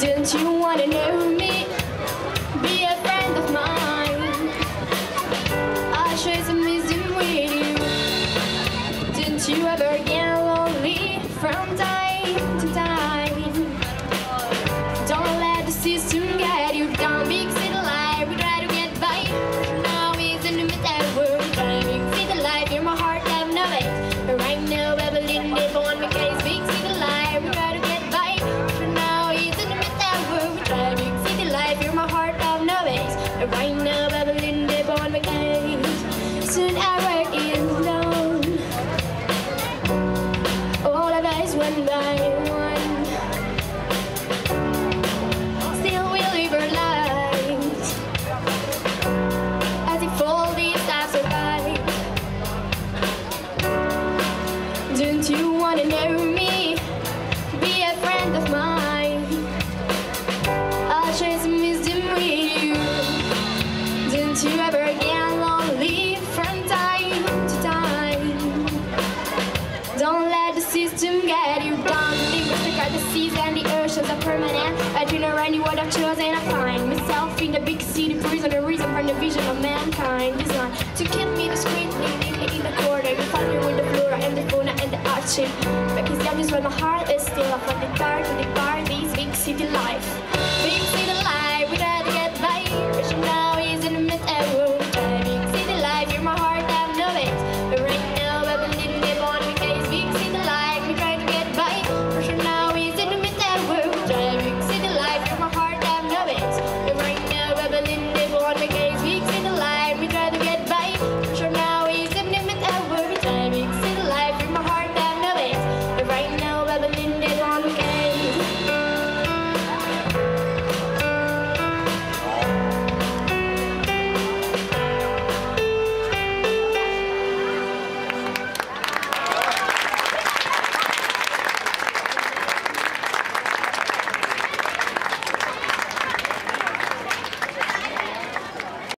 Don't you wanna know me? Be a friend of mine. I'll share some wisdom with you. Don't you ever get lonely from time to time? You ever get lonely from time to time don't let the system get you down. The seas and the oceans permanent. I I've chosen. Myself in the big city. The reason the vision of mankind to me in the corner. You me with the flora and the fauna and the ocean. Because that is where my heart is still. From the dark